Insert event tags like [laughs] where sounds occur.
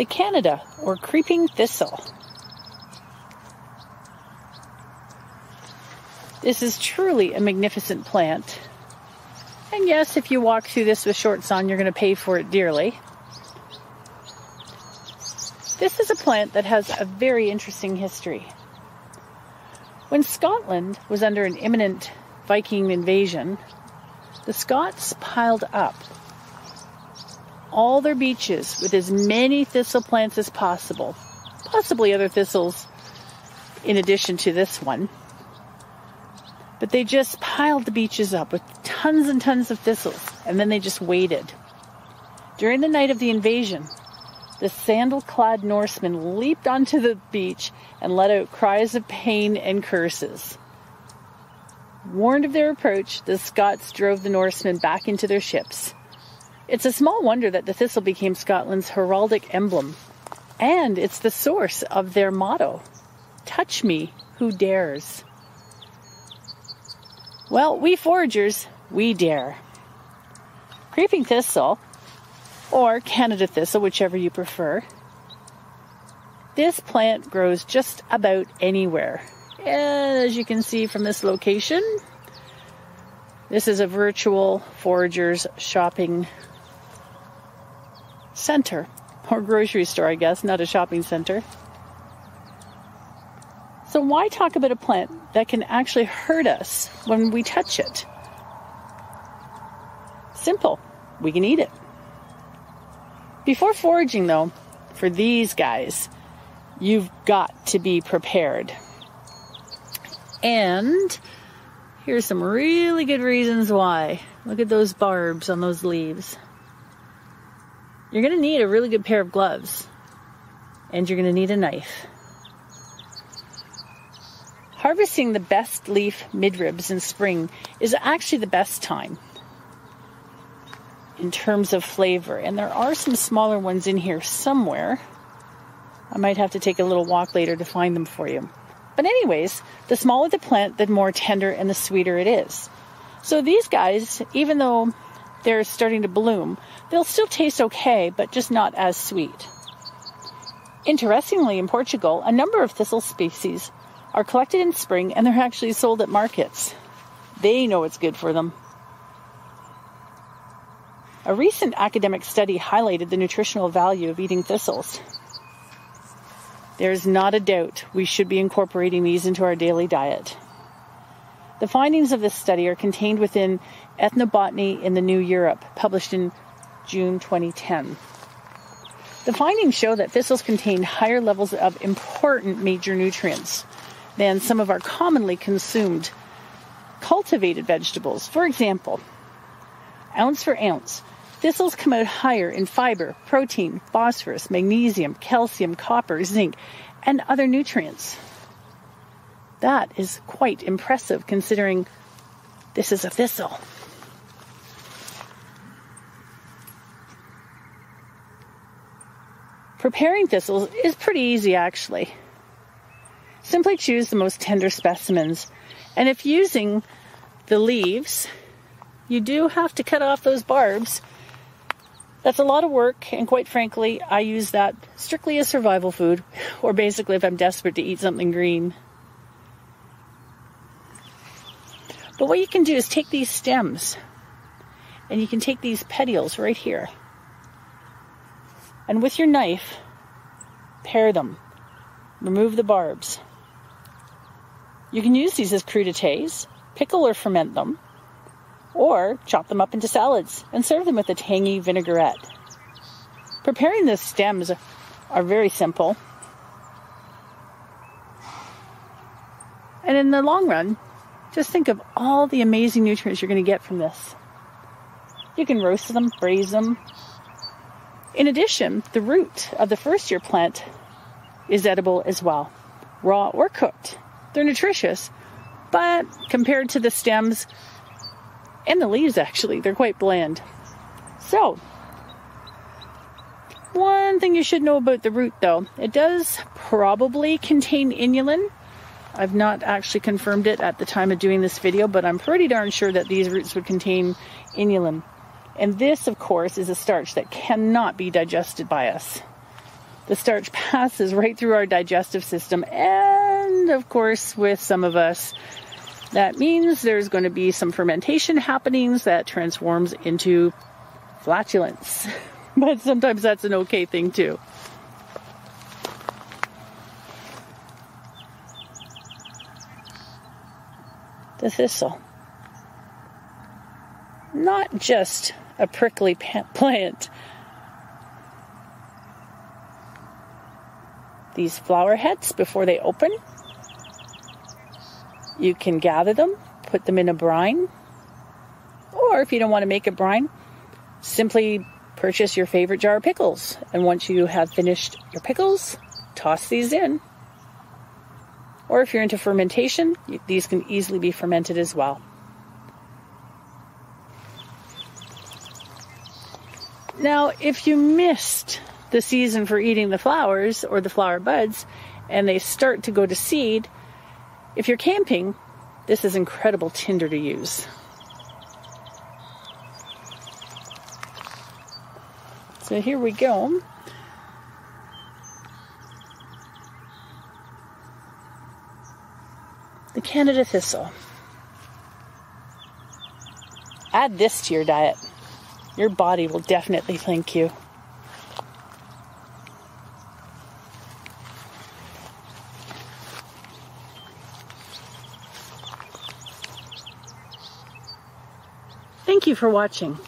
the Canada or creeping thistle. This is truly a magnificent plant. And yes, if you walk through this with shorts on, you're going to pay for it dearly. This is a plant that has a very interesting history. When Scotland was under an imminent Viking invasion, the Scots piled up all their beaches with as many thistle plants as possible, possibly other thistles in addition to this one. But they just piled the beaches up with tons and tons of thistles, and then they just waited. During the night of the invasion, the sandal clad Norsemen leaped onto the beach and let out cries of pain and curses. Warned of their approach, the Scots drove the Norsemen back into their ships. It's a small wonder that the thistle became Scotland's heraldic emblem, and it's the source of their motto Touch me, who dares. Well, we foragers, we dare. Creeping thistle, or Canada thistle, whichever you prefer, this plant grows just about anywhere. As you can see from this location, this is a virtual foragers shopping center or grocery store, I guess, not a shopping center. So, why talk about a plant that can actually hurt us when we touch it? Simple, we can eat it. Before foraging, though, for these guys, you've got to be prepared. And here's some really good reasons why. Look at those barbs on those leaves. You're going to need a really good pair of gloves and you're going to need a knife. Harvesting the best leaf midribs in spring is actually the best time in terms of flavor. And there are some smaller ones in here somewhere. I might have to take a little walk later to find them for you. But, anyways, the smaller the plant, the more tender and the sweeter it is. So, these guys, even though they're starting to bloom, they'll still taste okay, but just not as sweet. Interestingly, in Portugal, a number of thistle species are collected in spring and they're actually sold at markets. They know it's good for them. A recent academic study highlighted the nutritional value of eating thistles. There's not a doubt we should be incorporating these into our daily diet. The findings of this study are contained within Ethnobotany in the New Europe, published in June 2010. The findings show that thistles contain higher levels of important major nutrients than some of our commonly consumed cultivated vegetables. For example, ounce for ounce, thistles come out higher in fiber, protein, phosphorus, magnesium, calcium, copper, zinc, and other nutrients. That is quite impressive considering this is a thistle. Preparing thistles is pretty easy actually. Simply choose the most tender specimens. And if using the leaves, you do have to cut off those barbs. That's a lot of work, and quite frankly, I use that strictly as survival food, or basically if I'm desperate to eat something green. But what you can do is take these stems and you can take these petioles right here. And with your knife, pare them. Remove the barbs. You can use these as crudités, pickle or ferment them, or chop them up into salads and serve them with a tangy vinaigrette. Preparing the stems are very simple. And in the long run, just think of all the amazing nutrients you're going to get from this. You can roast them, braise them. In addition, the root of the first year plant is edible as well, raw or cooked. They're nutritious, but compared to the stems and the leaves, actually, they're quite bland. So, one thing you should know about the root though, it does probably contain inulin, I've not actually confirmed it at the time of doing this video, but I'm pretty darn sure that these roots would contain inulin. And this, of course, is a starch that cannot be digested by us. The starch [laughs] passes right through our digestive system, and of course, with some of us, that means there's going to be some fermentation happenings that transforms into flatulence. [laughs] but sometimes that's an okay thing too. The thistle. Not just a prickly [laughs] plant. These flower heads, before they open, you can gather them, put them in a brine, or if you don't want to make a brine, simply purchase your favorite jar of pickles. And once you have finished your pickles, toss these in. Or if you're into fermentation, these can easily be fermented as well. Now, if you missed the season for eating the flowers or the flower buds and they start to go to seed, if you're camping, this is incredible tinder to use. So here we go. The Canada thistle. Add this to your diet. Your body will definitely thank you. Thank you for watching.